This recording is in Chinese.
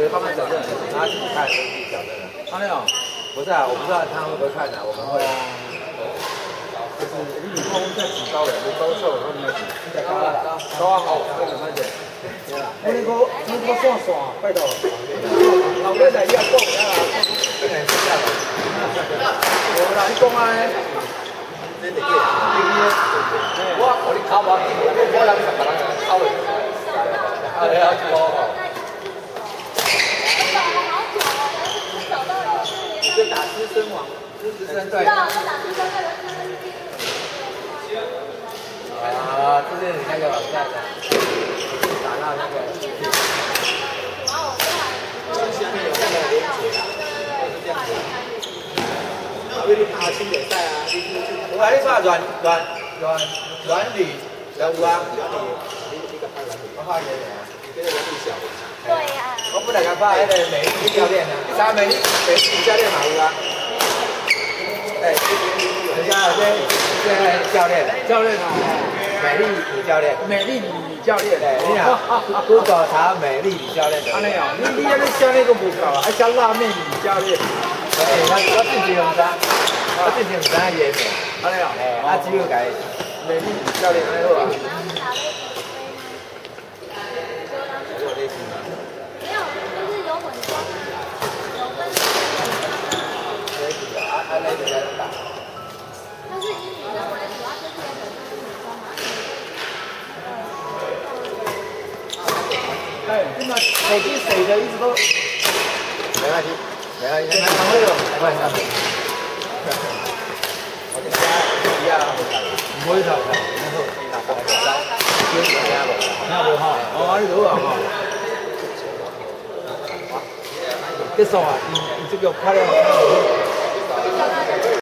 谁帮他责任？他自己看自己责任。他那样，不是啊，我不知道他会不会看的，我们会。就是你如果在指导的，高手，我们高啦，高好，这个慢点。我那个那个算算，拜托。老爹在要讲呀，不能吃下了。我来讲啊。真的对，我我你考我，我我两个把人考了。啊，你好，好。就打资深网，资深对。啊，就是你那个网站的，打那个。下面有那个连接啊，是这样子。啊，为你打青联赛啊，我还你打软软软软铝，有啊，软铝，你你个拍软铝，我拍给你，这个软铝小。对呀。我本来讲拍那个美丽教练啊，第三美丽美丽教练嘛有啊。哎，等一下，这这教练，教练啊，美丽女教练，美丽女教练，哎，你好，Google 查美丽女教练。安尼哦，你你安尼教练都不够啊，还加辣妹女教练。哎，我我之前唔知，我之前唔知伊个名。安尼哦，哎，啊只有改美丽女教练安尼好啊。哎，你那手机水的一直都。没关系，没关系，没关系，没关系。我哋家一啊，唔會頭，然後拿過嚟收，叫大家落。那不好，哦，你都啊哈。结束啊，你你这个拍了。